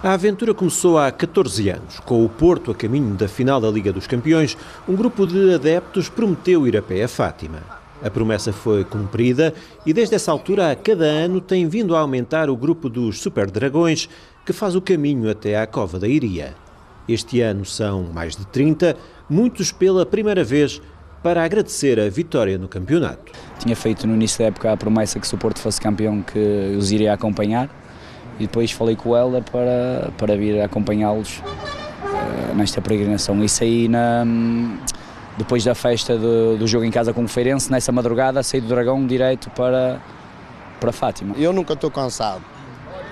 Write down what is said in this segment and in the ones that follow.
A aventura começou há 14 anos. Com o Porto a caminho da final da Liga dos Campeões, um grupo de adeptos prometeu ir a pé a Fátima. A promessa foi cumprida e desde essa altura, a cada ano, tem vindo a aumentar o grupo dos Super Dragões que faz o caminho até à Cova da Iria. Este ano são mais de 30, muitos pela primeira vez, para agradecer a vitória no campeonato. Tinha feito no início da época a promessa que se o Porto fosse campeão que os iria acompanhar e depois falei com ela para, para vir acompanhá-los uh, nesta peregrinação. Isso aí, na, depois da festa do, do, jogo em casa com o Feirense, nessa madrugada, saí do Dragão direito para, para Fátima. Eu nunca estou cansado,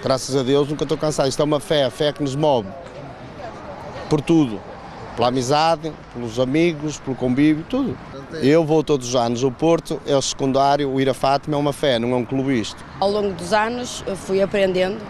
graças a Deus, nunca estou cansado. Isto é uma fé, a fé que nos move por tudo. Pela amizade, pelos amigos, pelo convívio, tudo. Eu vou todos os anos. O Porto é o secundário, o ir a Fátima é uma fé, não é um clubista. Ao longo dos anos fui aprendendo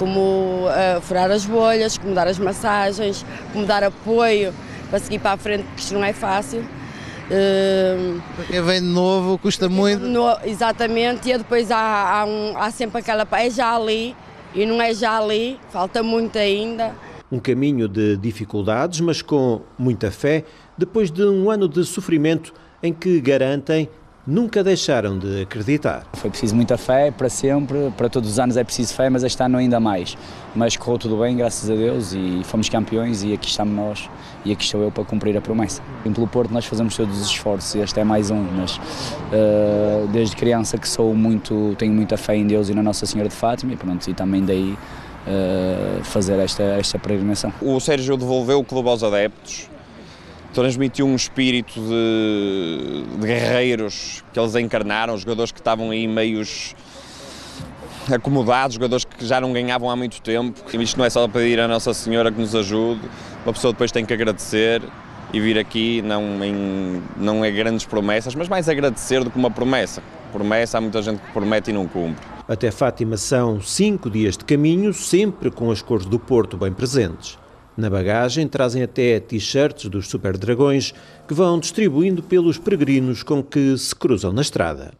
como uh, furar as bolhas, como dar as massagens, como dar apoio para seguir para a frente, porque isto não é fácil. Uh, para quem vem de novo, custa muito. No, exatamente, e depois há, há, um, há sempre aquela. É já ali, e não é já ali, falta muito ainda. Um caminho de dificuldades, mas com muita fé, depois de um ano de sofrimento em que garantem nunca deixaram de acreditar. Foi preciso muita fé para sempre, para todos os anos é preciso fé, mas este ano ainda mais. Mas correu tudo bem, graças a Deus, e fomos campeões e aqui estamos nós e aqui estou eu para cumprir a promessa. E pelo Porto nós fazemos todos os esforços, e este é mais um, mas uh, desde criança que sou muito, tenho muita fé em Deus e na Nossa Senhora de Fátima e pronto, e também daí uh, fazer esta, esta peregrinação. O Sérgio devolveu o clube aos adeptos, transmitiu um espírito de, de, guerreiros que eles encarnaram, jogadores que estavam aí meios acomodados, jogadores que já não ganhavam há muito tempo. Isto não é só pedir a Nossa Senhora que nos ajude, uma pessoa depois tem que agradecer e vir aqui não, em, não é grandes promessas, mas mais agradecer do que uma promessa. Promessa, há muita gente que promete e não cumpre. Até Fátima são cinco dias de caminho, sempre com as cores do Porto bem presentes. Na bagagem trazem até t-shirts dos Super Dragões que vão distribuindo pelos peregrinos com que se cruzam na estrada.